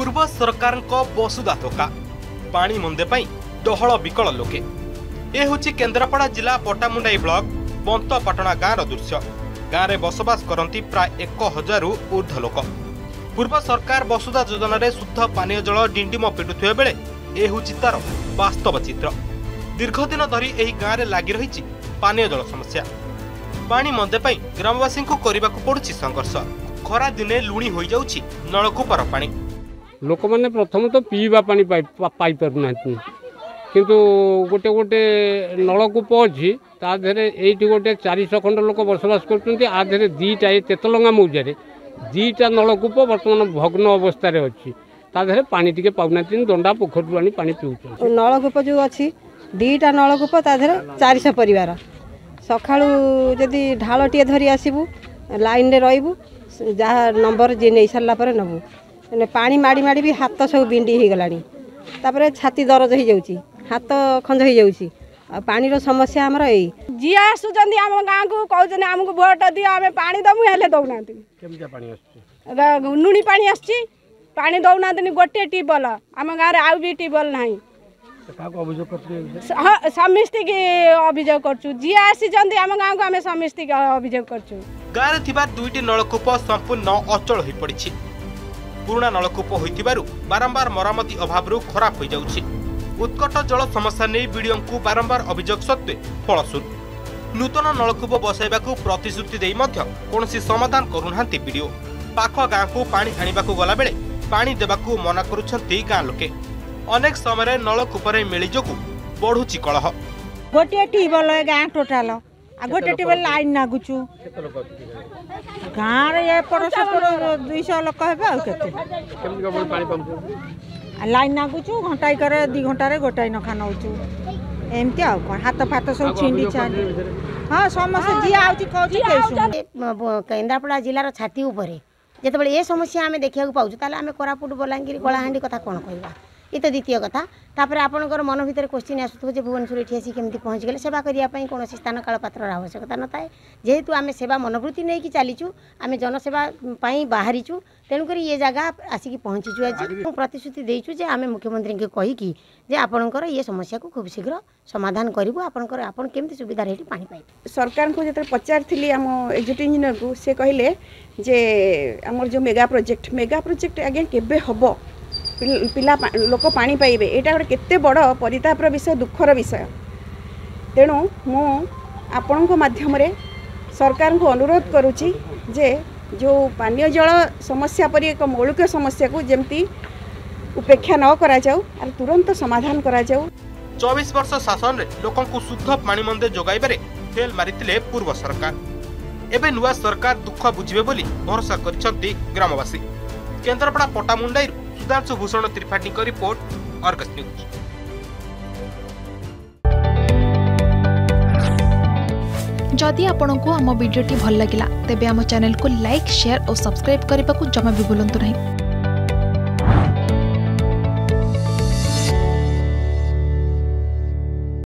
ପୂର୍ବ ସରକାରଙ୍କ ବସୁଧା ଧୋକା ପାଣି ମନ୍ଦେ ପାଇଁ ଡହଳ ବିକଳ ଲୋକେ ଏ ହେଉଛି କେନ୍ଦ୍ରାପଡ଼ା ଜିଲ୍ଲା ପଟାମୁଣ୍ଡାଇ ବ୍ଲକ ବନ୍ତପାଟଣା ଗାଁର ଦୃଶ୍ୟ ଗାଁରେ ବସବାସ କରନ୍ତି ପ୍ରାୟ ଏକ ହଜାରରୁ ଉର୍ଦ୍ଧ୍ୱ ଲୋକ ପୂର୍ବ ସରକାର ବସୁଧା ଯୋଜନାରେ ଶୁଦ୍ଧ ପାନୀୟ ଜଳ ଡିଣ୍ଡିମ ପିଟୁଥିବା ବେଳେ ଏ ହେଉଛି ତାର ବାସ୍ତବ ଚିତ୍ର ଦୀର୍ଘଦିନ ଧରି ଏହି ଗାଁରେ ଲାଗି ରହିଛି ପାନୀୟ ଜଳ ସମସ୍ୟା ପାଣି ମନ୍ଦେ ପାଇଁ ଗ୍ରାମବାସୀଙ୍କୁ କରିବାକୁ ପଡୁଛି ସଂଘର୍ଷ ଖରାଦିନେ ଲୁଣି ହୋଇଯାଉଛି ନଳକୂପର ପାଣି ଲୋକମାନେ ପ୍ରଥମତଃ ପିଇବା ପାଣି ପାଇପାରୁନାହାନ୍ତି କିନ୍ତୁ ଗୋଟେ ଗୋଟେ ନଳକୂପ ଅଛି ତା ଦେହରେ ଏଇଠି ଗୋଟେ ଚାରିଶହ ଖଣ୍ଡ ଲୋକ ବସବାସ କରୁଛନ୍ତି ଆ ଦେହରେ ଦୁଇଟା ଏ ତେତଲଙ୍ଗା ମୌଜାରେ ଦୁଇଟା ନଳକୂପ ବର୍ତ୍ତମାନ ଭଗ୍ନ ଅବସ୍ଥାରେ ଅଛି ତା ଦେହରେ ପାଣି ଟିକେ ପାଉନାହାନ୍ତି ଦଣ୍ଡା ପୋଖରୀରୁ ଆଣି ପାଣି ପିଉଛନ୍ତି ନଳକୂପ ଯେଉଁ ଅଛି ଦୁଇଟା ନଳକୂପ ତା ଦେହରେ ଚାରିଶହ ପରିବାର ସକାଳୁ ଯଦି ଢାଳଟିଏ ଧରି ଆସିବୁ ଲାଇନ୍ରେ ରହିବୁ ଯାହା ନମ୍ବର ଯିଏ ନେଇସାରିଲା ପରେ ନେବୁ पा मा हिन्डी हुरजाउ हात खञ्जर समस्या अब जि आसु गाँको आमु दौनाउँदै गोटे ट्युब वेल् गाँ र आउल नै समिस्ति अभियोग आसि गाँउ समिति अभियोग गाँ र दुई नलकूप सम्पूर्ण अचल ପୁରୁଣା ନଳକୂପ ହୋଇଥିବାରୁ ବାରମ୍ବାର ମରାମତି ଅଭାବରୁ ଖରାପ ହୋଇଯାଉଛି ଉତ୍କଟ ଜଳ ସମସ୍ୟା ନେଇ ବିଡିଓଙ୍କୁ ବାରମ୍ବାର ଅଭିଯୋଗ ସତ୍ତ୍ୱେ ଫଳସୁନ୍ ନୂତନ ନଳକୂପ ବସାଇବାକୁ ପ୍ରତିଶ୍ରୁତି ଦେଇ ମଧ୍ୟ କୌଣସି ସମାଧାନ କରୁନାହାନ୍ତି ବିଡିଓ ପାଖ ଗାଁକୁ ପାଣି ଆଣିବାକୁ ଗଲାବେଳେ ପାଣି ଦେବାକୁ ମନା କରୁଛନ୍ତି ଗାଁ ଲୋକେ ଅନେକ ସମୟରେ ନଳକୂପରେ ମିଳି ଯୋଗୁଁ ବଢୁଛି କଳହ ଗୋଟିଏ ଟ୍ୟୁବ୍ୱେଲ୍ ଗାଁ ଟୋଟାଲ ଆଗ ଟେଟିବେଲ ଲାଇନ୍ ନାଗୁଛୁ ଗାଁରେ ଏପଟ ସେପଟ ଦୁଇଶହ ଲୋକ ହେବେ ଆଉ କେତେ ଲାଇନ୍ ନାଗୁଛୁ ଘଣ୍ଟାଇକରେ ଦୁଇ ଘଣ୍ଟାରେ ଗୋଟାଏ ନଖା ନେଉଛୁ ଏମିତି ଆଉ କ'ଣ ହାତ ଫାତ ସବୁ ଛିଣ୍ଡି ଛାଣ୍ଡି ହଁ ସମସ୍ତେ ଯିଏ ଆଉଛି କହୁଛି କେନ୍ଦ୍ରାପଡ଼ା ଜିଲ୍ଲାର ଛାତି ଉପରେ ଯେତେବେଳେ ଏ ସମସ୍ୟା ଆମେ ଦେଖିବାକୁ ପାଉଛୁ ତାହେଲେ ଆମେ କୋରାପୁଟ ବଲାଙ୍ଗୀର କଳାହାଣ୍ଡି କଥା କ'ଣ କହିବା ये तो द्वितीय कथापर आपर मन भितर क्वेश्चन आस जो भुवनेश्वर ये आसिक पहुँच गले सेवा करने कौन स्थान काल पत्र आवश्यकता न था जेहेतु आम सेवा मनोवृत्ति नहीं कि चलीचु आम जनसेवाई बाहरी छु तेणुक ये जगह आसिक पहुँचीचु आज प्रतिश्रुति आम मुख्यमंत्री के कहीकिे आपणकर ये समस्या को खूब शीघ्र समाधान करूँ आपंकर आप कमी सुविधा ये पा पाइ सरकार को जो पचारी आम एक्जिट इंजीनियर को सी कहे आम जो मेगा प्रोजेक्ट मेगा प्रोजेक्ट आज्ञा के ପିଲା ଲୋକ ପାଣି ପାଇବେ ଏଇଟା ଗୋଟେ କେତେ ବଡ଼ ପରିତାପର ବିଷୟ ଦୁଃଖର ବିଷୟ ତେଣୁ ମୁଁ ଆପଣଙ୍କ ମାଧ୍ୟମରେ ସରକାରଙ୍କୁ ଅନୁରୋଧ କରୁଛି ଯେ ଯେଉଁ ପାନୀୟ ଜଳ ସମସ୍ୟା ପରି ଏକ ମୌଳିକ ସମସ୍ୟାକୁ ଯେମିତି ଉପେକ୍ଷା ନ କରାଯାଉ ଆର ତୁରନ୍ତ ସମାଧାନ କରାଯାଉ ଚବିଶ ବର୍ଷ ଶାସନରେ ଲୋକଙ୍କୁ ଶୁଦ୍ଧ ପାଣି ମନ୍ଦେ ଯୋଗାଇବାରେ ଫେଲ୍ ମାରିଥିଲେ ପୂର୍ବ ସରକାର ଏବେ ନୂଆ ସରକାର ଦୁଃଖ ବୁଝିବେ ବୋଲି ଭରସା କରିଛନ୍ତି ଗ୍ରାମବାସୀ କେନ୍ଦ୍ରାପଡ଼ା ପଟାମୁଣ୍ଡାଇରୁ सुधांशु भूषण त्रिपाठी का रिपोर्ट अर्गस न्यूज जदि आपण को आम भिड्टे भल लगा तेब आम चेल को लाइक शेयर और सब्सक्राइब करने को जमा भी बुलां नहीं